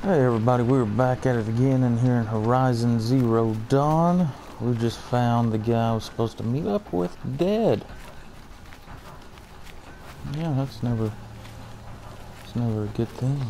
Hey everybody, we're back at it again in here in Horizon Zero Dawn. We just found the guy I was supposed to meet up with dead. Yeah, that's never, it's never a good thing.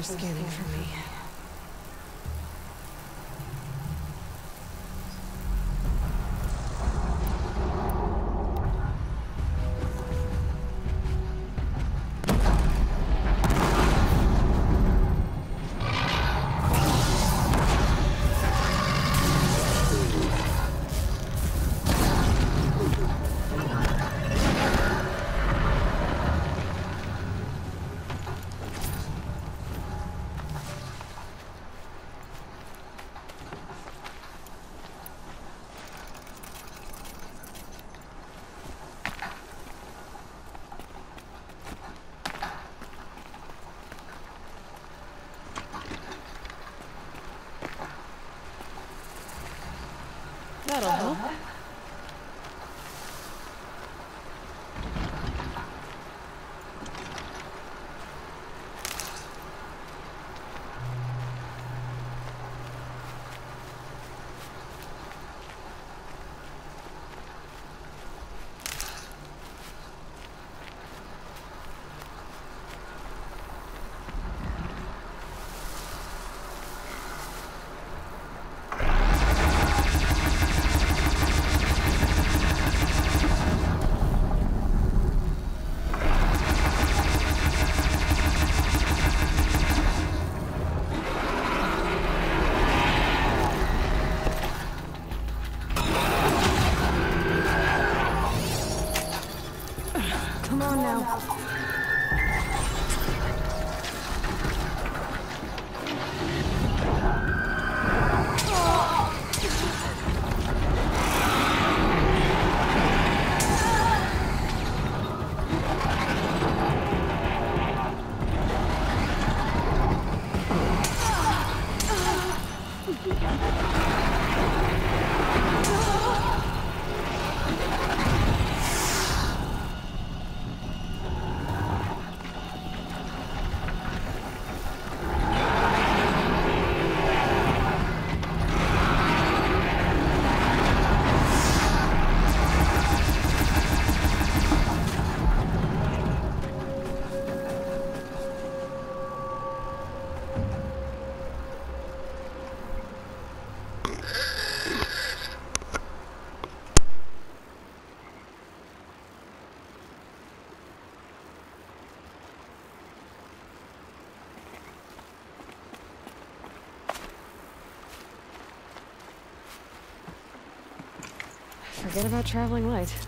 They're scanning for me. That'll help. Forget about traveling light.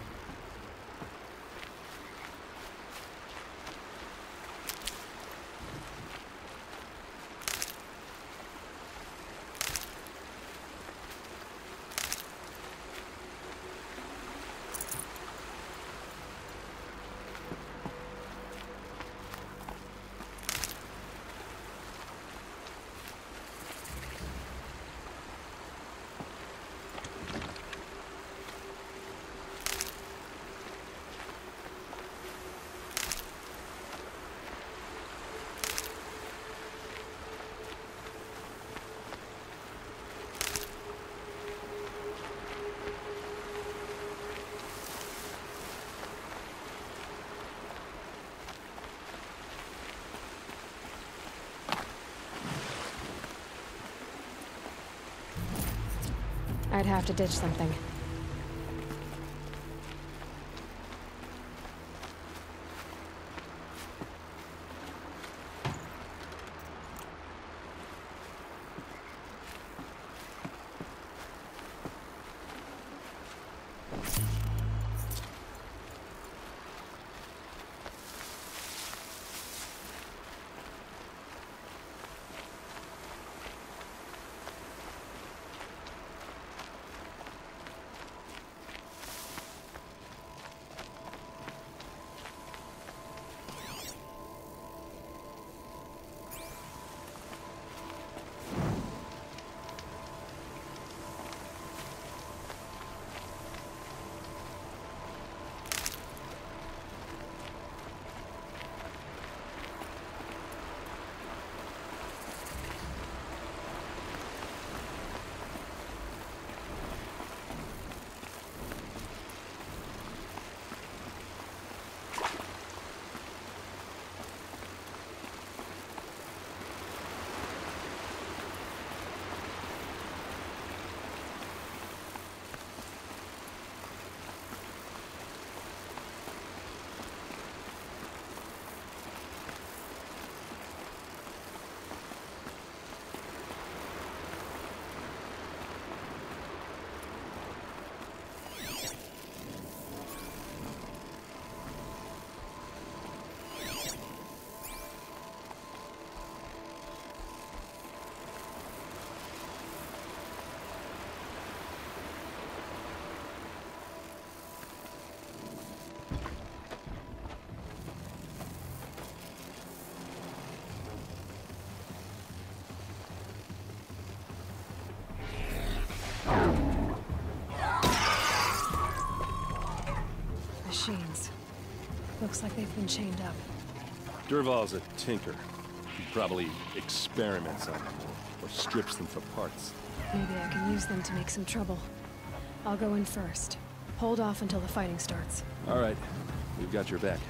I'd have to ditch something. Machines. Looks like they've been chained up. Dervahl's a tinker. He probably experiments on them or, or strips them for parts. Maybe I can use them to make some trouble. I'll go in first. Hold off until the fighting starts. All right, we've got your back.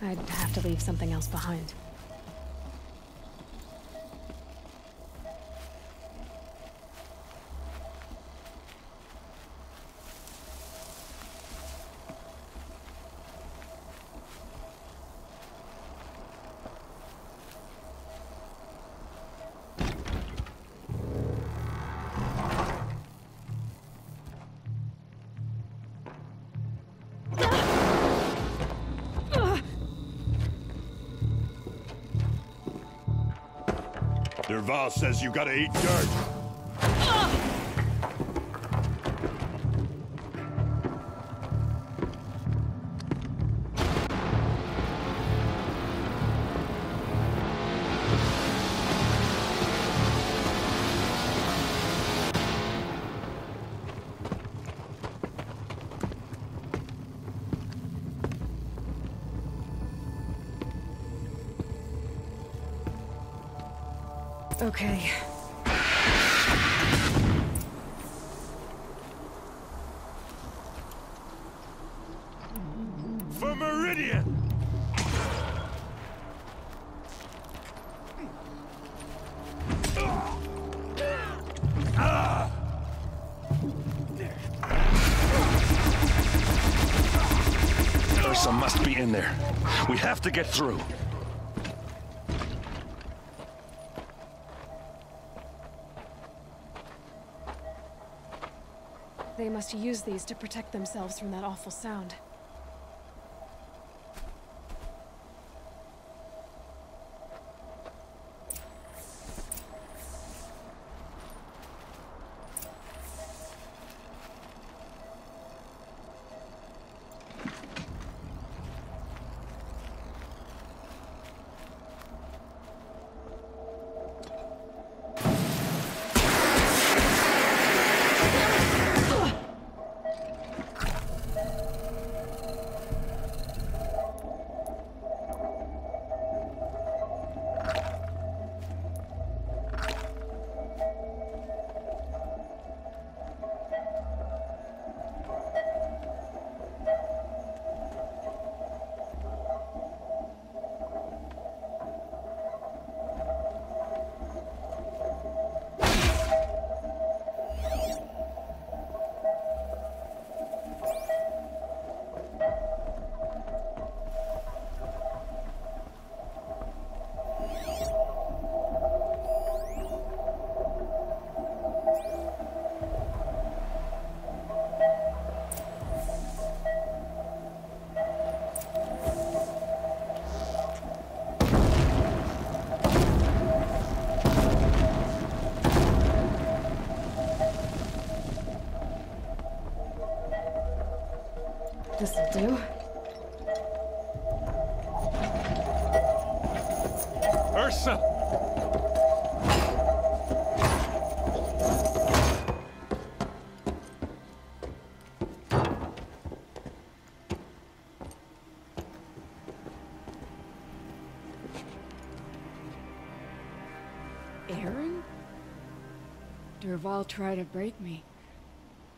I'd have to leave something else behind. Val says you gotta eat dirt. Okay. For Meridian! Ersa must be in there. We have to get through. Must use these to protect themselves from that awful sound. Dervahl tried to break me.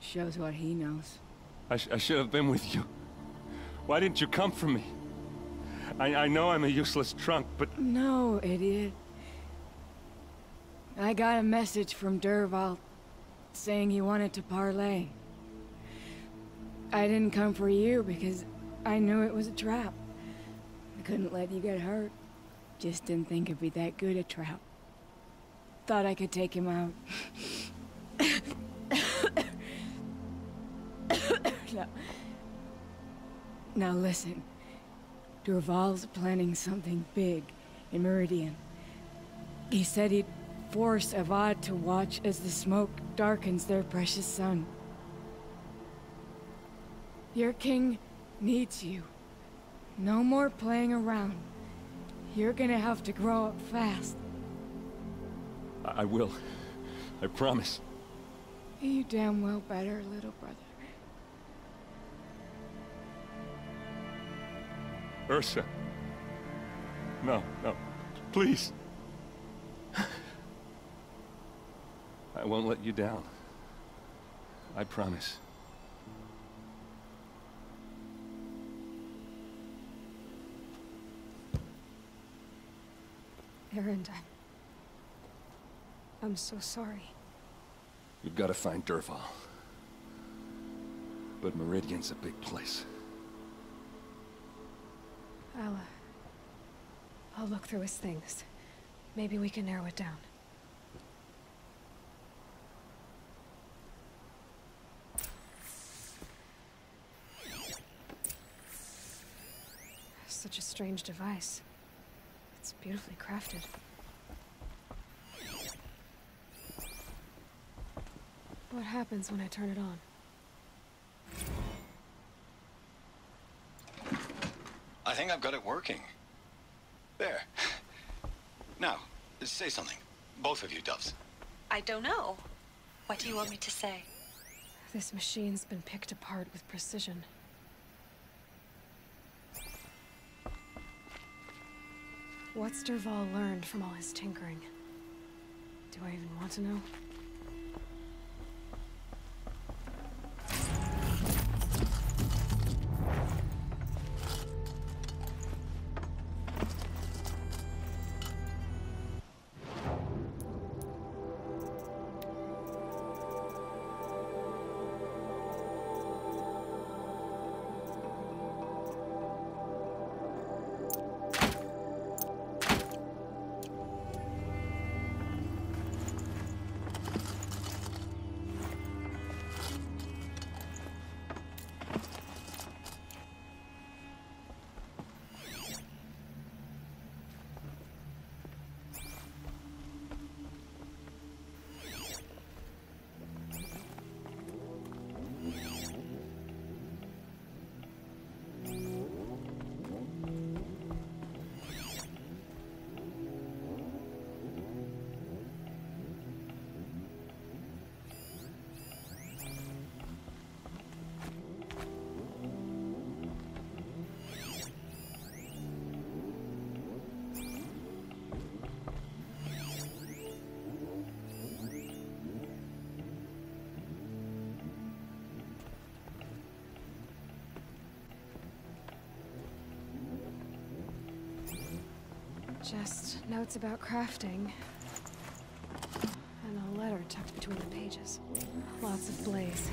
Shows what he knows. I, sh I should have been with you. Why didn't you come for me? I, I know I'm a useless trunk, but No, idiot. I got a message from Dervahl saying he wanted to parlay. I didn't come for you because I knew it was a trap. I couldn't let you get hurt. Just didn't think it'd be that good a trap. Thought I could take him out. now, now listen. Dervahl's planning something big in Meridian. He said he'd force Avad to watch as the smoke darkens their precious sun. Your king needs you. No more playing around. You're gonna have to grow up fast. I, I will. I promise. You damn well better, little brother. Ersa. No, no. Please. I won't let you down. I promise. Erend, I'm... So sorry. We've got to find Dervahl. But Meridian's a big place. I'll... Uh, I'll look through his things. Maybe we can narrow it down. Such a strange device. It's beautifully crafted. What happens when I turn it on? I think I've got it working. There. Now, say something. Both of you, Doves. I don't know. What do you want me to say? This machine's been picked apart with precision. What's Dervahl learned from all his tinkering? Do I even want to know? Just notes about crafting. And a letter tucked between the pages. Lots of blaze.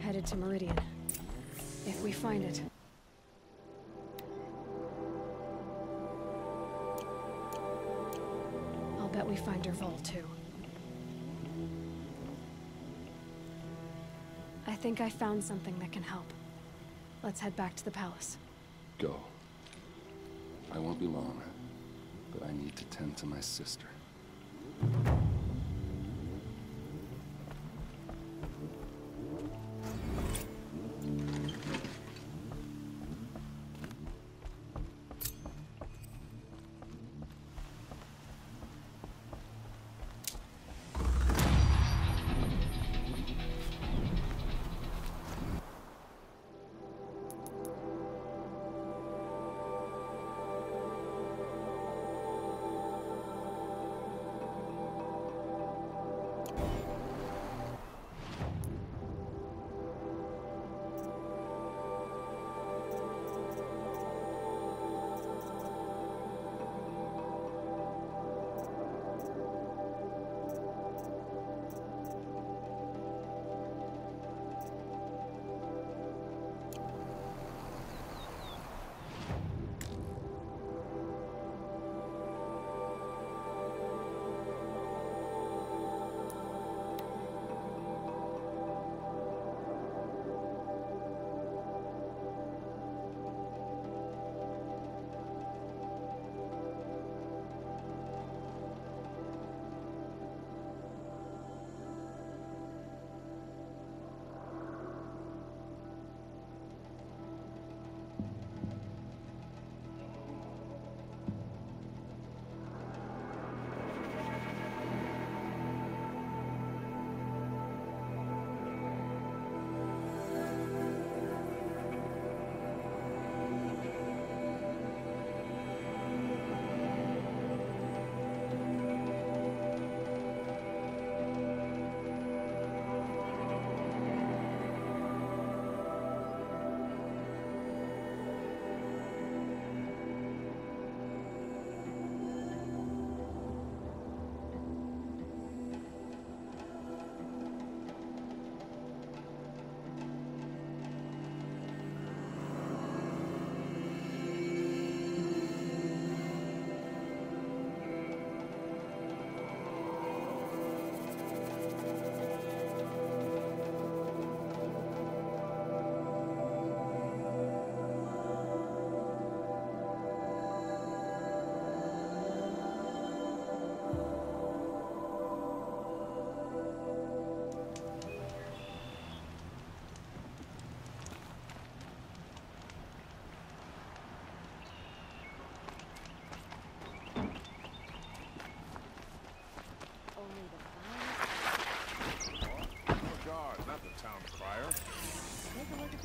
Headed to Meridian. If we find it. I'll bet we find Dervahl too. I think I found something that can help. Let's head back to the palace. Go. I won't be long, I need to tend to my sister.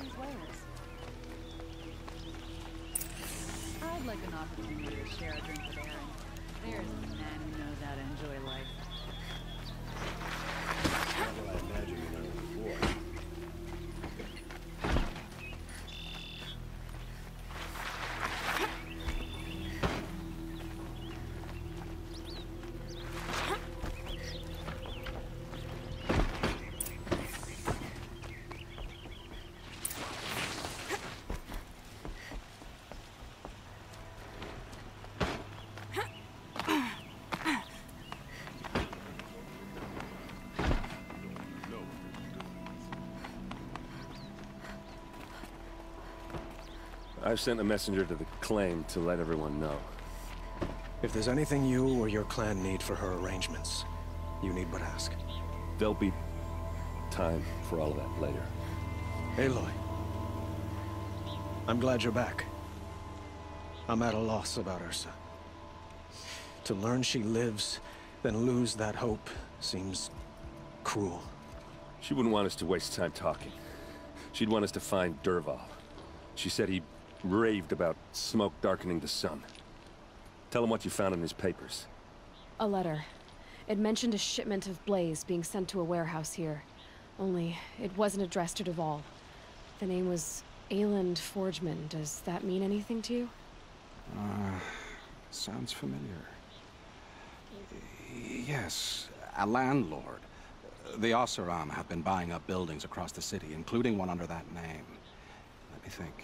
These wares. I'd like an opportunity to share a drink with Erend. There's a man who knows how to enjoy life. I've sent a messenger to the claim to let everyone know. If there's anything you or your clan need for her arrangements, you need but ask. There'll be time for all of that later. Aloy. I'm glad you're back. I'm at a loss about Ersa. To learn she lives, then lose that hope, seems cruel. She wouldn't want us to waste time talking. She'd want us to find Dervahl. She said he raved about smoke darkening the sun. Tell him what you found in his papers. A letter. It mentioned a shipment of Blaze being sent to a warehouse here. Only, it wasn't addressed to Dervahl. The name was Ayland Forgeman. Does that mean anything to you? Uh, sounds familiar. Yes, a landlord. The Oseram have been buying up buildings across the city, including one under that name. Let me think.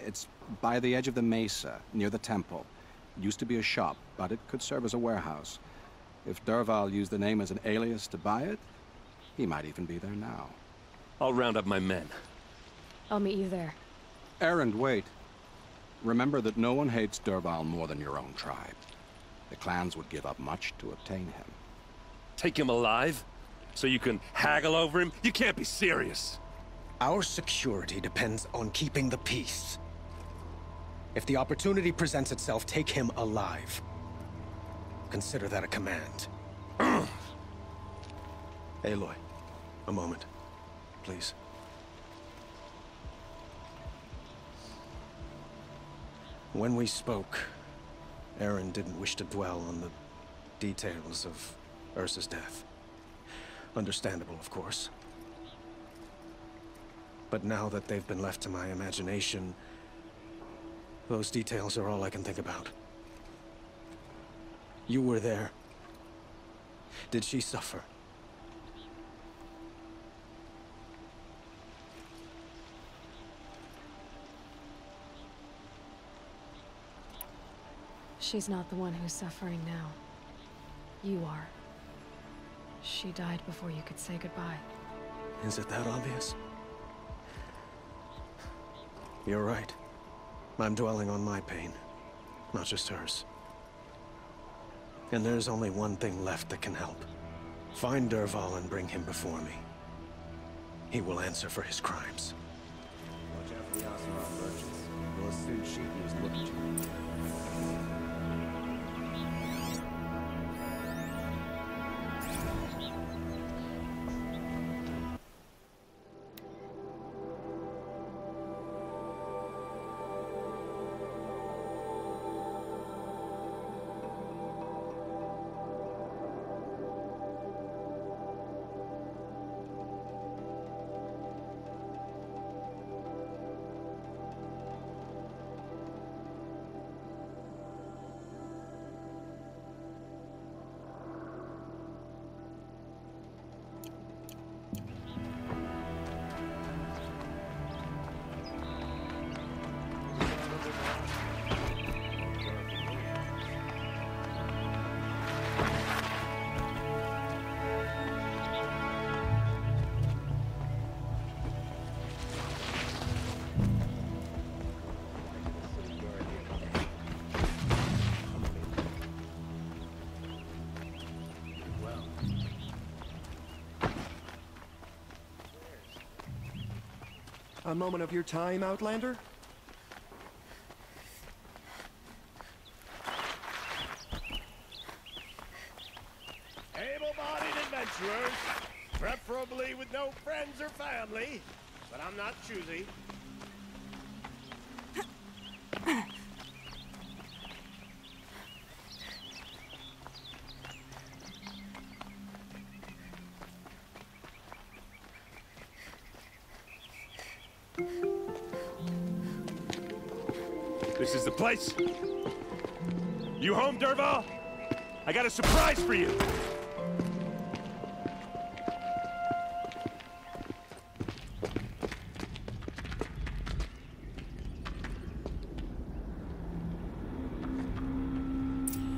It's by the edge of the mesa, near the temple. Used to be a shop, but it could serve as a warehouse. If Dervahl used the name as an alias to buy it, he might even be there now. I'll round up my men. I'll meet you there. Erend, wait. Remember that no one hates Dervahl more than your own tribe. The clans would give up much to obtain him. Take him alive? So you can haggle over him? You can't be serious. Our security depends on keeping the peace. If the opportunity presents itself, take him alive. Consider that a command. Aloy, a moment, please. When we spoke, Erend didn't wish to dwell on the details of Ersa's death. Understandable, of course. But now that they've been left to my imagination, those details are all I can think about. You were there. Did she suffer? She's not the one who's suffering now. You are. She died before you could say goodbye. Is it that obvious? You're right. I'm dwelling on my pain, not just hers. And there's only one thing left that can help. Find Dervahl and bring him before me. He will answer for his crimes. Watch out for the merchants. A moment of your time, Outlander? Able-bodied adventurers, preferably with no friends or family, but I'm not choosy. This is the place. You home, Dervahl? I got a surprise for you.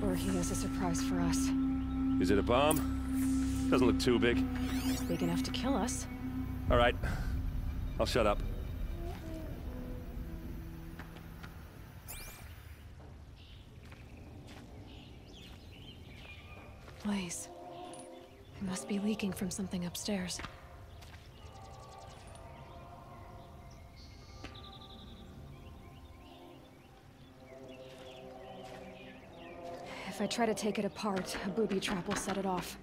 Or he has a surprise for us. Is it a bomb? Doesn't look too big. Big enough to kill us. All right. I'll shut up. Blaze. It must be leaking from something upstairs. If I try to take it apart, a booby trap will set it off.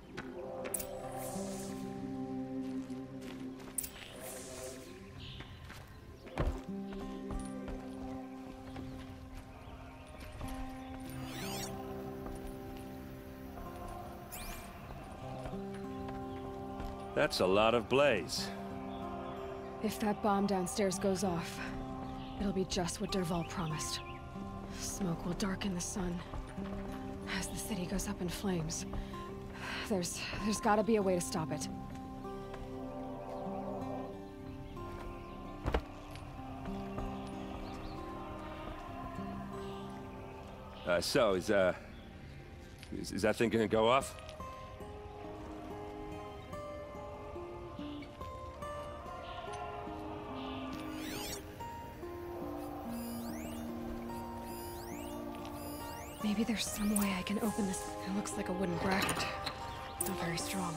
That's a lot of blaze. If that bomb downstairs goes off, it'll be just what Dervahl promised. Smoke will darken the sun as the city goes up in flames. There's... there's gotta be a way to stop it. Uh, so, is, uh... Is, is that thing gonna go off? There's some way I can open this. It looks like a wooden bracket. Not very strong.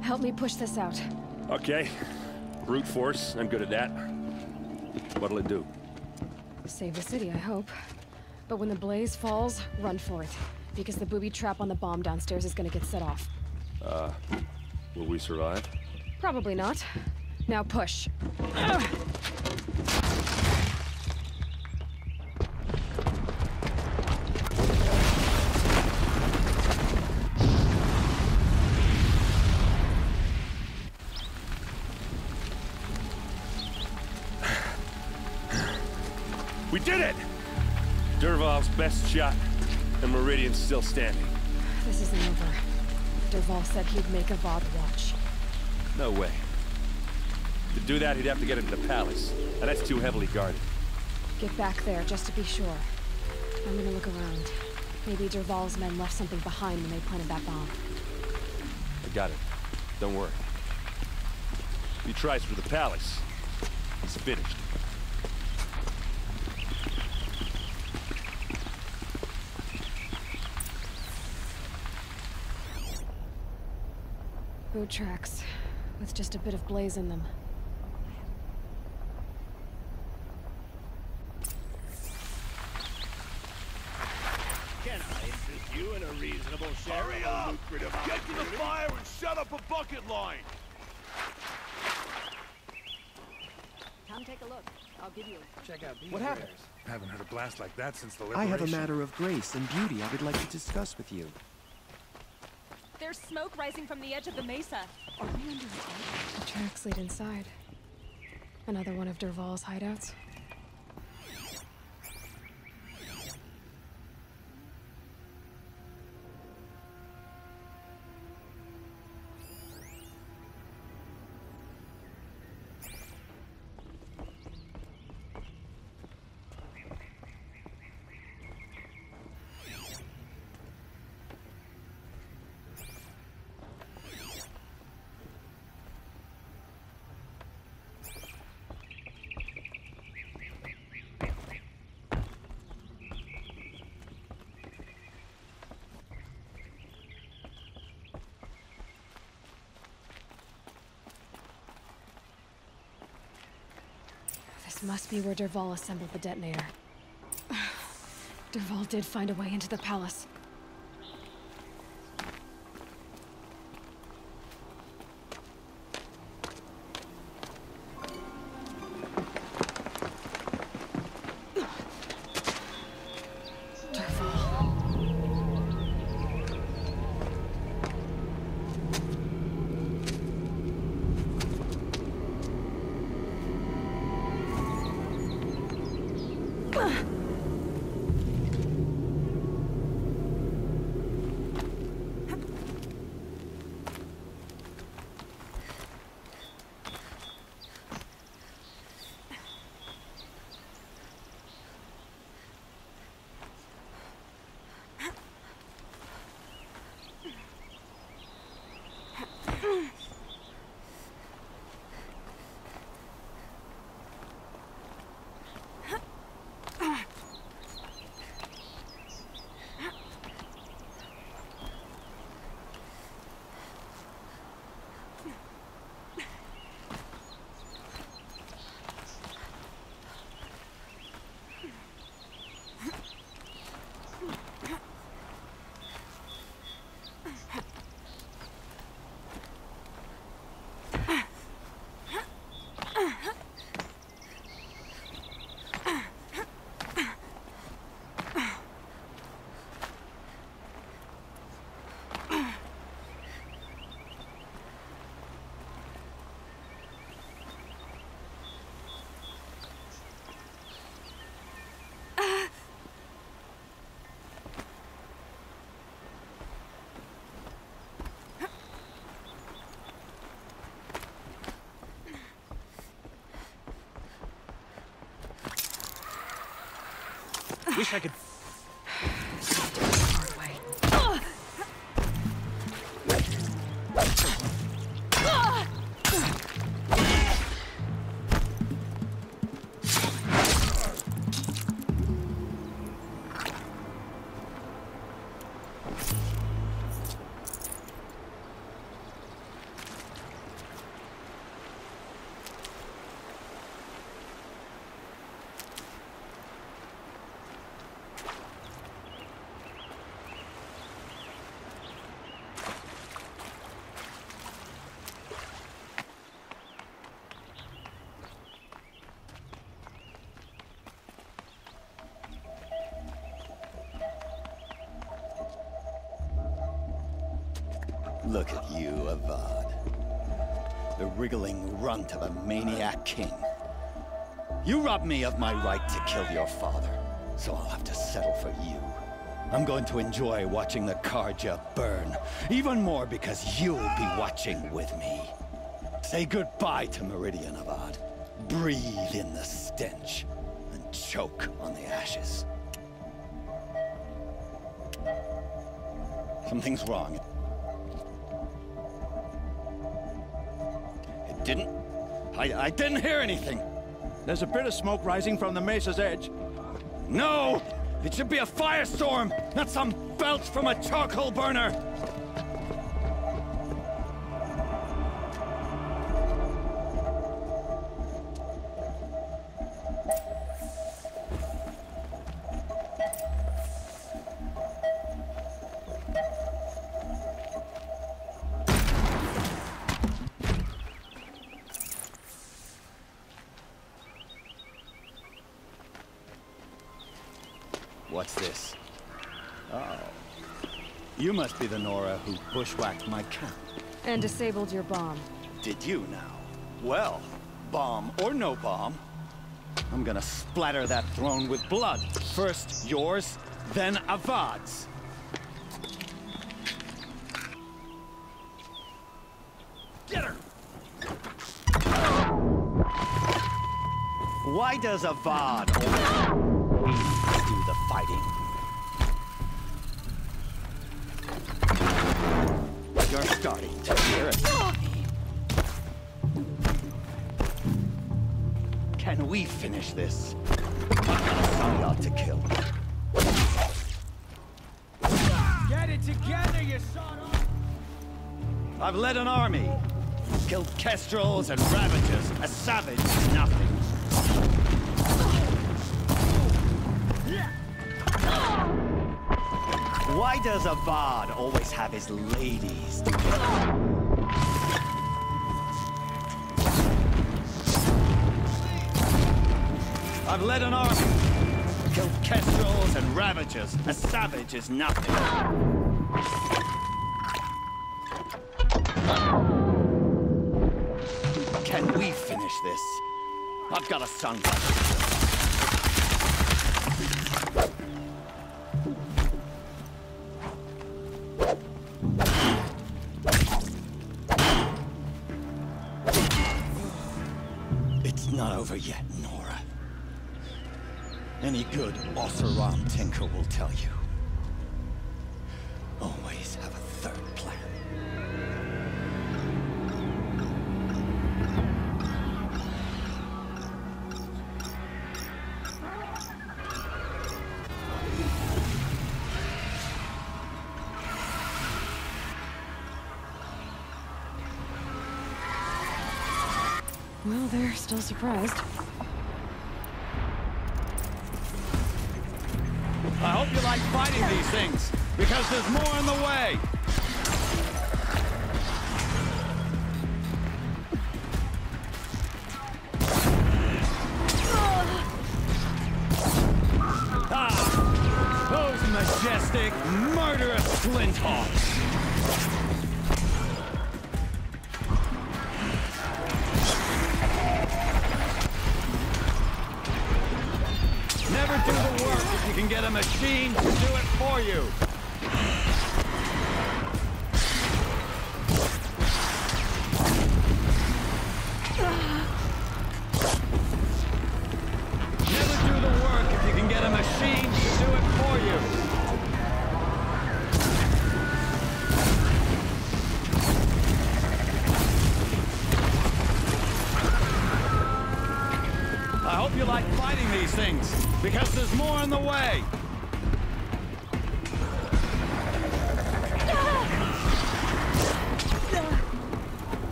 Help me push this out. Okay. Brute force, I'm good at that. What'll it do? Save the city, I hope. But when the blaze falls, run for it. Because the booby trap on the bomb downstairs is gonna get set off. Uh, will we survive? Probably not. Now push. Ugh. We did it! Dervahl's best shot, and Meridian's still standing. This isn't over. Dervahl said he'd make a Avad watch. No way. To do that, he'd have to get into the palace, and that's too heavily guarded. Get back there, just to be sure. I'm gonna look around. Maybe Dervahl's men left something behind when they planted that bomb. I got it. Don't worry. If he tries for the palace, he's finished. Boot tracks, with just a bit of blaze in them. Can I interest you in a reasonable share Hurry of up! lucrative Get to the fire and shut up a bucket line! Come take a look. I'll give you. Check out these What happened? wares. Haven't heard a blast like that since the I have a matter of grace and beauty I would like to discuss with you. There's smoke rising from the edge of the mesa. Are we under attack? The tracks lead inside. Another one of Dervahl's hideouts. This must be where Dervahl assembled the detonator. Dervahl did find a way into the palace. Wish I could Look at you, Avad. The wriggling runt of a maniac king. You robbed me of my right to kill your father, so I'll have to settle for you. I'm going to enjoy watching the Carja burn, even more because you'll be watching with me. Say goodbye to Meridian, Avad. Breathe in the stench, and choke on the ashes. Something's wrong. Didn't... I, I didn't hear anything. There's a bit of smoke rising from the mesa's edge. No! It should be a firestorm, not some belch from a charcoal burner! Must be the Nora who bushwhacked my camp. And disabled your bomb. Did you now? Well, bomb or no bomb, I'm gonna splatter that throne with blood. First yours, then Avad's. Get her! Why does Avad finish this? I've got a son out to kill. Get it together, you son of... I've led an army. Killed kestrels and ravagers. A savage is nothing. Why does Avad always have his ladies led an army. Killed kestrels and ravagers. A savage is nothing. Can we finish this? I've got a son. Any good Oseram tinker will tell you. Always have a third plan. Well, they're still surprised. These things, because there's more in the way.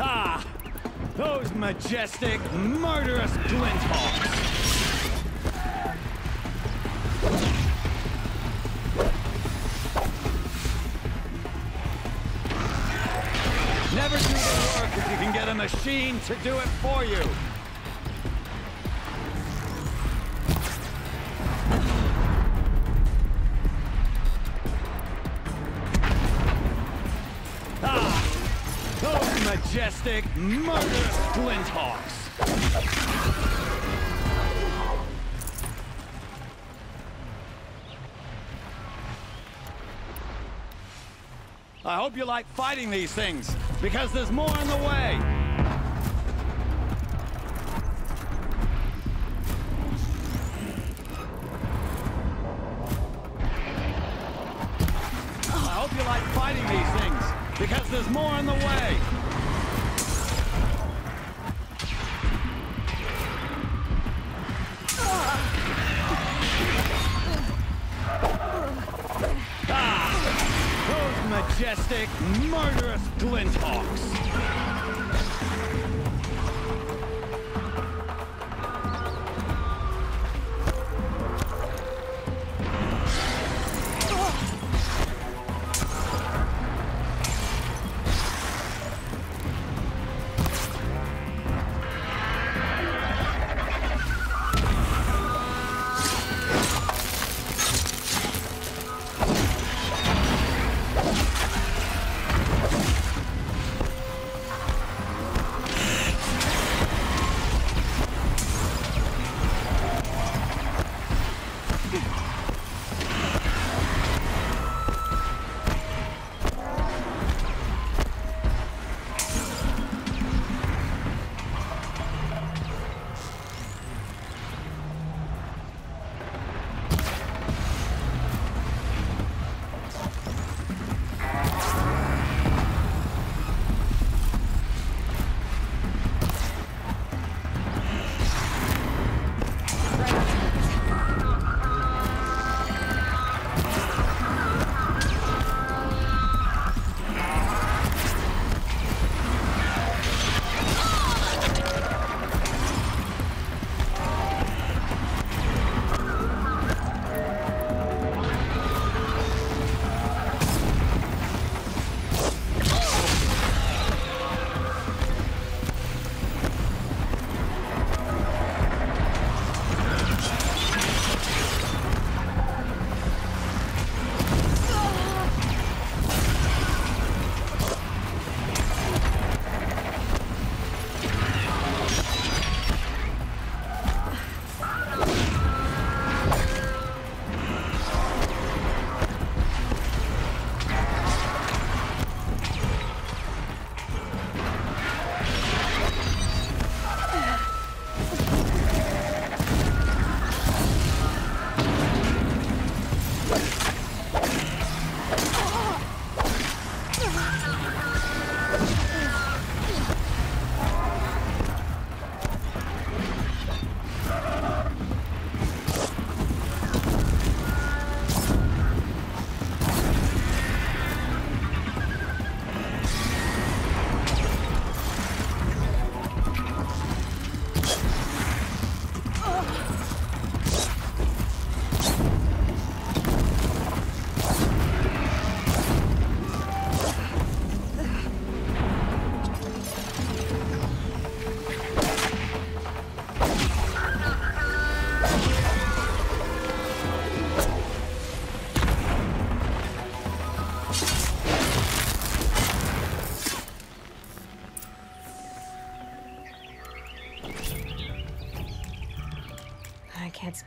Ah! Those majestic, murderous glinthawks! Machine to do it for you. Ah! Those majestic, murderous glinthawks! I hope you like fighting these things, because there's more in the way.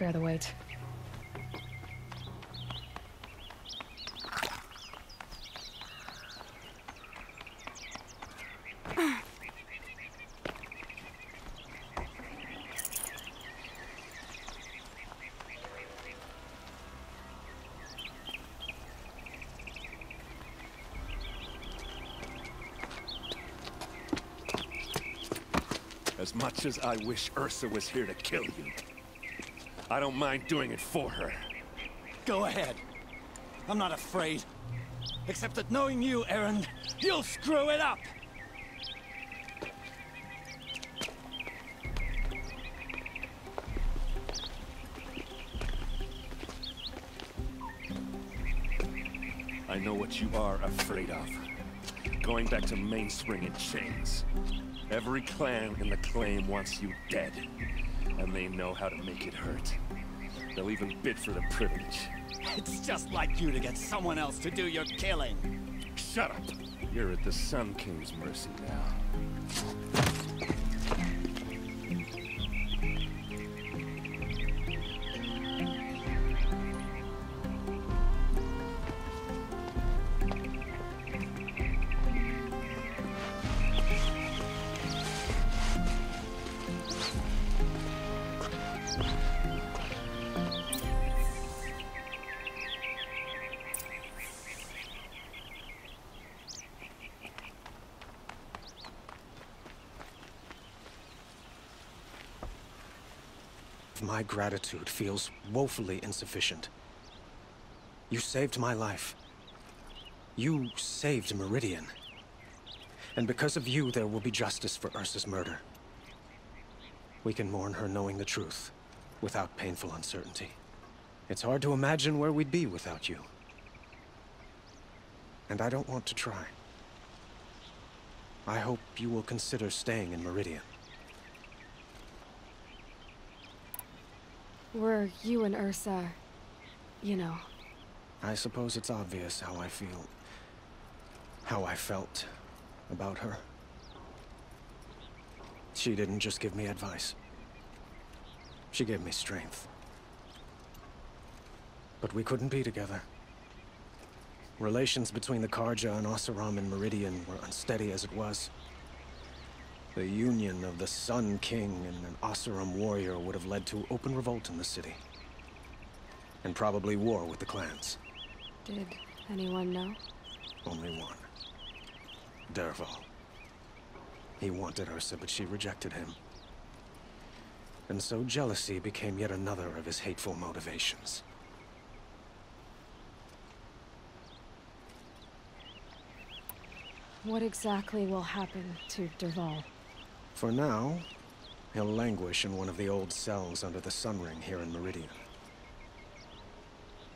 Spare the weight. As much as I wish Ersa was here to kill you, I don't mind doing it for her. Go ahead. I'm not afraid. Except that knowing you, Erend, you'll screw it up! I know what you are afraid of. Going back to Mainspring in chains. Every clan in the claim wants you dead. And they know how to make it hurt. They'll even bid for the privilege. It's just like you to get someone else to do your killing. Shut up! You're at the Sun King's mercy now. Gratitude feels woefully insufficient. You saved my life. You saved Meridian. And because of you, there will be justice for Ersa's murder. We can mourn her knowing the truth, without painful uncertainty. It's hard to imagine where we'd be without you. And I don't want to try. I hope you will consider staying in Meridian. Were you and Ersa, you know, I suppose it's obvious how I feel. How I felt about her. She didn't just give me advice. She gave me strength. But we couldn't be together. Relations between the Carja and Oseram and Meridian were unsteady as it was. The union of the Sun King and an Oseram warrior would have led to open revolt in the city. And probably war with the clans. did anyone know? Only one. Dervahl. He wanted Ersa, but she rejected him. And so jealousy became yet another of his hateful motivations. What exactly will happen to Dervahl? For now, he'll languish in one of the old cells under the Sun Ring here in Meridian.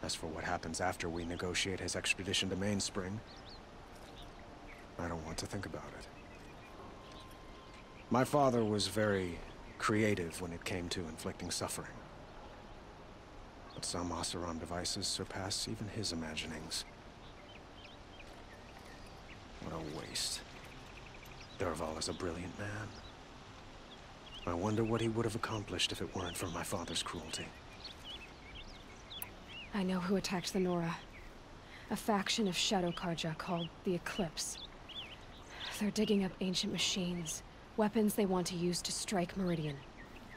As for what happens after we negotiate his extradition to Mainspring, I don't want to think about it. My father was very creative when it came to inflicting suffering. But some Oseram devices surpass even his imaginings. What a waste. Dervahl is a brilliant man. I wonder what he would have accomplished if it weren't for my father's cruelty. I know who attacked the Nora. A faction of Shadow Carja called the Eclipse. They're digging up ancient machines, weapons they want to use to strike Meridian.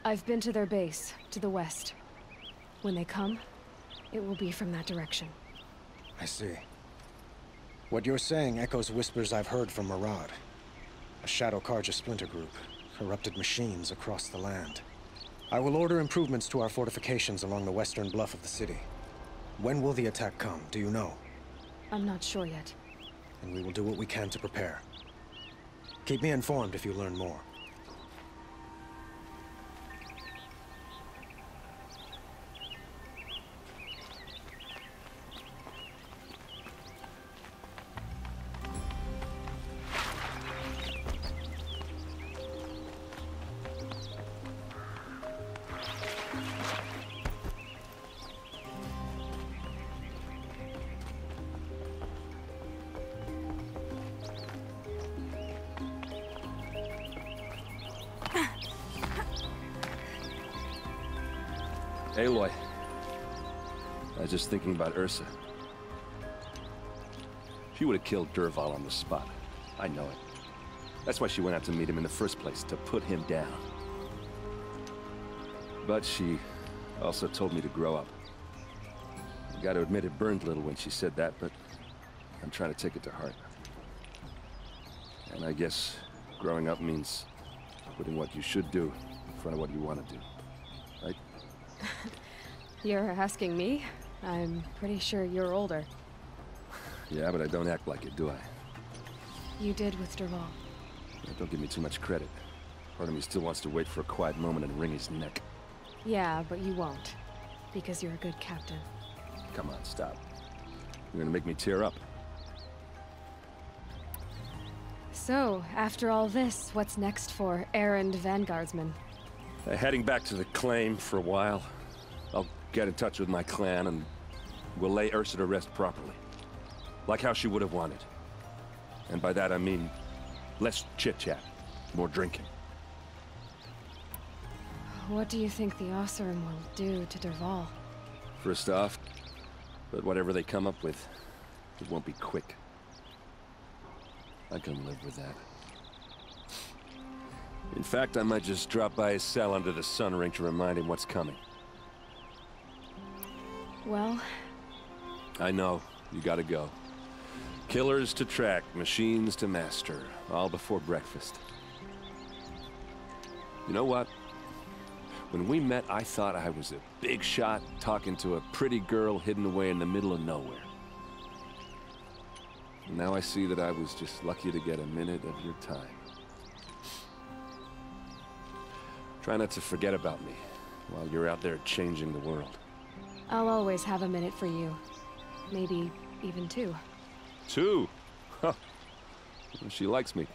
I've been to their base, to the west. When they come, it will be from that direction. I see. What you're saying echoes whispers I've heard from Marad. A Shadow Carja splinter group, corrupted machines across the land. I will order improvements to our fortifications along the western bluff of the city. When will the attack come, do you know? I'm not sure yet. And we will do what we can to prepare. Keep me informed if you learn more. Aloy. I was just thinking about Ersa. She would have killed Dervahl on the spot. I know it. That's why she went out to meet him in the first place, to put him down. But she also told me to grow up. I gotta admit it burned a little when she said that, but I'm trying to take it to heart. And I guess growing up means putting what you should do in front of what you want to do. You're asking me? I'm pretty sure you're older. Yeah, but I don't act like it, do I? You did with Dervahl. Yeah, don't give me too much credit. Part of me still wants to wait for a quiet moment and wring his neck. Yeah, but you won't. Because you're a good captain. Come on, stop. You're gonna make me tear up. So, after all this, what's next for Erend vanguardsman? Uh, heading back to the claim for a while. Get in touch with my clan and we'll lay Ersa to rest properly. Like how she would have wanted. And by that I mean less chit-chat, more drinking. What do you think the Oseram will do to Dervahl? First off, but whatever they come up with, it won't be quick. I can live with that. In fact, I might just drop by his cell under the sun ring to remind him what's coming. Well, I know, you gotta go. Killers to track, machines to master, all before breakfast. You know what? When we met, I thought I was a big shot talking to a pretty girl hidden away in the middle of nowhere. And now I see that I was just lucky to get a minute of your time. Try not to forget about me while you're out there changing the world. I'll always have a minute for you. Maybe even two. Two? Huh. She likes me.